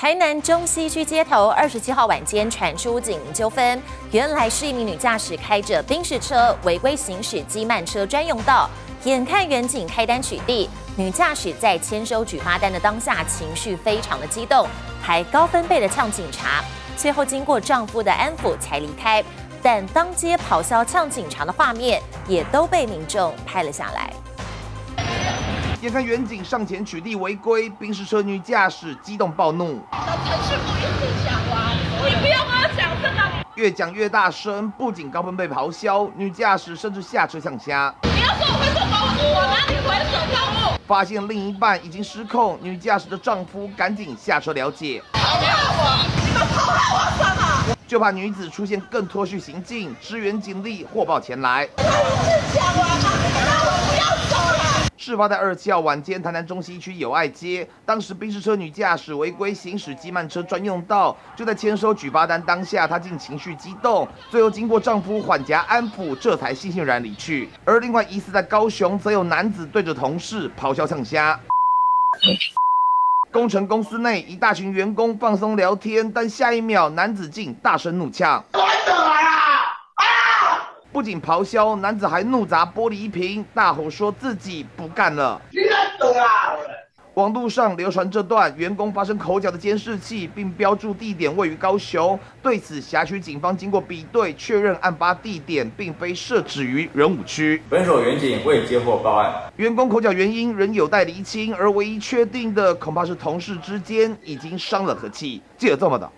台南中西区街头，二十七号晚间传出警民纠纷，原来是一名女驾驶开着宾士车违规行驶机慢车专用道，眼看远警开单取缔，女驾驶在签收举发单的当下，情绪非常的激动，还高分贝的呛警察，最后经过丈夫的安抚才离开，但当街咆哮呛警察的画面也都被民众拍了下来。眼看远景上前取缔违规，宾士车女驾驶激动暴怒。陈师傅一直讲完，你不要跟我讲这个。越讲越大声，不仅高分被咆哮，女驾驶甚至下车向虾。你要说我会做公务，我哪里会做公务？发现另一半已经失控，女驾驶的丈夫赶紧下车了解。讨厌我，你们讨厌我什么？就怕女子出现更脱序行径，支援警力获报前来。我是讲完了，让我不要走了。事发在二七号晚间，台南中西区友爱街，当时宾士车女驾驶违规行驶机慢车专用道，就在签收举发单当下，她竟情绪激动，最后经过丈夫缓颊安抚，这才悻悻然离去。而另外疑似在高雄，则有男子对着同事咆哮呛虾。工程公司内一大群员工放松聊天，但下一秒男子竟大声怒呛。不仅咆哮，男子还怒砸玻璃瓶，大吼说自己不干了。网路上流传这段员工发生口角的监视器，并标注地点位于高雄。对此，辖区警方经过比对，确认案发地点并非设置于仁武区。本所员警未接获报案，员工口角原因仍有待厘清，而唯一确定的恐怕是同事之间已经伤了和气。记者这么的。